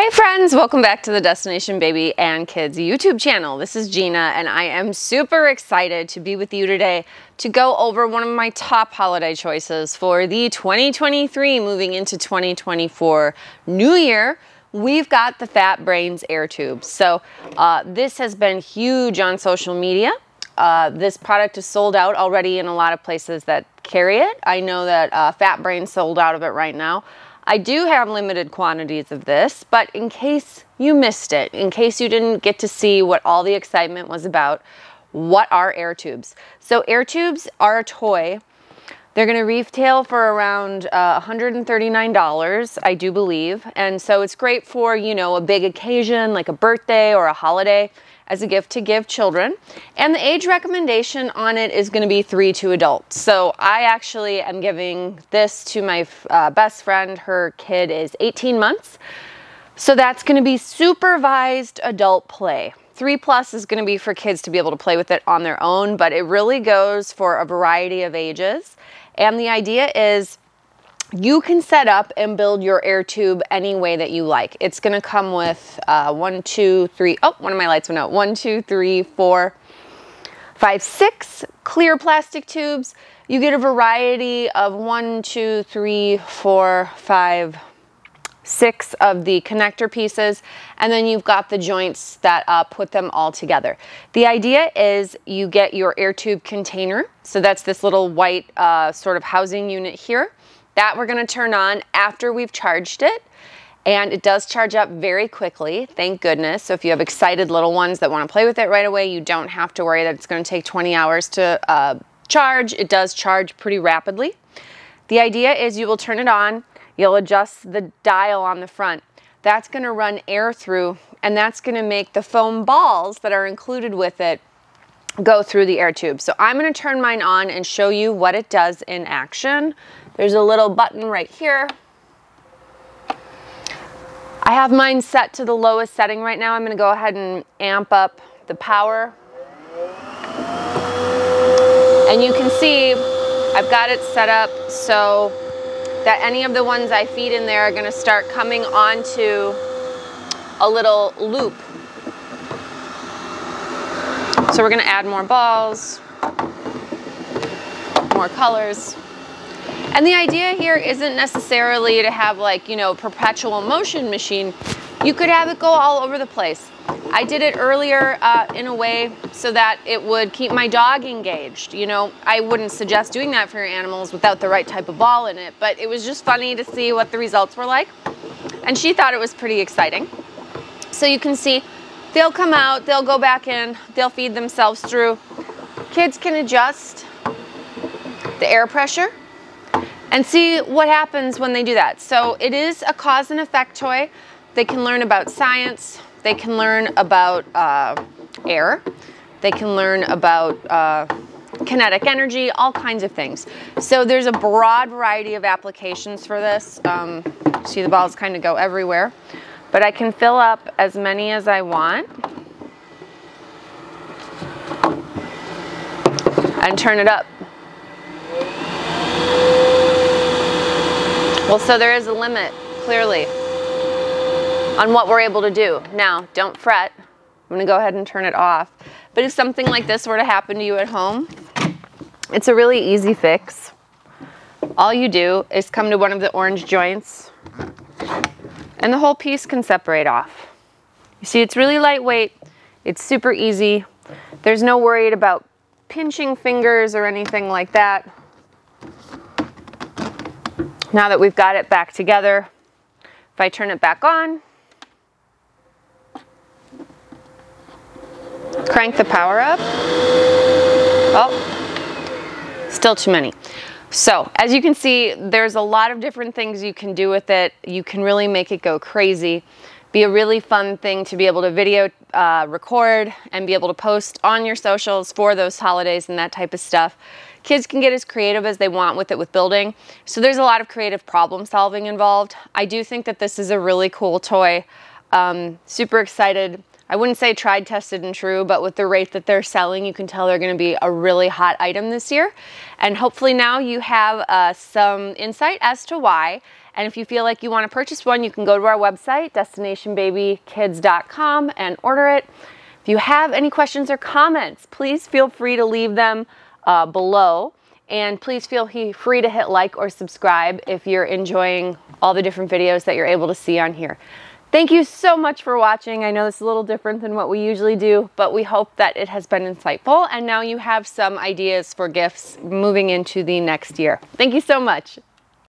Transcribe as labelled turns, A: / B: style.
A: Hey friends, welcome back to the Destination Baby and Kids YouTube channel. This is Gina and I am super excited to be with you today to go over one of my top holiday choices for the 2023 moving into 2024 new year. We've got the Fat Brains Air Toobz. So uh, this has been huge on social media. Uh, this product is sold out already in a lot of places that carry it. I know that uh, Fat Brains sold out of it right now. I do have limited quantities of this, but in case you missed it, in case you didn't get to see what all the excitement was about, what are Air Toobz? So Air Toobz are a toy. They're going to retail for around uh, $139, I do believe. And so it's great for, you know, a big occasion like a birthday or a holiday as a gift to give children. And the age recommendation on it is going to be three to adults. So I actually am giving this to my uh, best friend. Her kid is 18 months. So that's going to be supervised adult play. Three plus is going to be for kids to be able to play with it on their own, but it really goes for a variety of ages. And the idea is you can set up and build your air tube any way that you like. It's gonna come with uh, one, two, three, oh, one of my lights went out. One, two, three, four, five, six clear plastic tubes. You get a variety of one, two, three, four, five, six of the connector pieces, and then you've got the joints that uh, put them all together. The idea is you get your air tube container. So that's this little white uh, sort of housing unit here. That we're gonna turn on after we've charged it. And it does charge up very quickly, thank goodness. So if you have excited little ones that wanna play with it right away, you don't have to worry that it's gonna take 20 hours to uh, charge. It does charge pretty rapidly. The idea is you will turn it on, you'll adjust the dial on the front. That's gonna run air through and that's gonna make the foam balls that are included with it go through the air tube. So I'm gonna turn mine on and show you what it does in action. There's a little button right here. I have mine set to the lowest setting right now. I'm gonna go ahead and amp up the power. And you can see I've got it set up so that any of the ones I feed in there are gonna start coming onto a little loop. So we're gonna add more balls, more colors. And the idea here isn't necessarily to have like, you know, perpetual motion machine. You could have it go all over the place. I did it earlier uh, in a way so that it would keep my dog engaged. You know, I wouldn't suggest doing that for your animals without the right type of ball in it, but it was just funny to see what the results were like. And she thought it was pretty exciting. So you can see they'll come out, they'll go back in, they'll feed themselves through. Kids can adjust the air pressure and see what happens when they do that. So it is a cause and effect toy. They can learn about science. They can learn about uh, air. They can learn about uh, kinetic energy, all kinds of things. So there's a broad variety of applications for this. Um, see the balls kind of go everywhere. But I can fill up as many as I want. And turn it up. Well, so there is a limit, clearly, on what we're able to do. Now, don't fret. I'm gonna go ahead and turn it off. But if something like this were to happen to you at home, it's a really easy fix. All you do is come to one of the orange joints and the whole piece can separate off. You see, it's really lightweight. It's super easy. There's no worried about pinching fingers or anything like that. Now that we've got it back together, if I turn it back on, crank the power up. Oh, still too many. So as you can see, there's a lot of different things you can do with it. You can really make it go crazy. Be a really fun thing to be able to video uh, record and be able to post on your socials for those holidays and that type of stuff. Kids can get as creative as they want with it with building. So there's a lot of creative problem solving involved. I do think that this is a really cool toy. Um, super excited. I wouldn't say tried, tested, and true, but with the rate that they're selling, you can tell they're gonna be a really hot item this year. And hopefully now you have uh, some insight as to why And if you feel like you want to purchase one, you can go to our website, destinationbabykids.com, and order it. If you have any questions or comments, please feel free to leave them uh, below. And please feel free to hit like or subscribe if you're enjoying all the different videos that you're able to see on here. Thank you so much for watching. I know this is a little different than what we usually do, but we hope that it has been insightful and now you have some ideas for gifts moving into the next year. Thank you so much.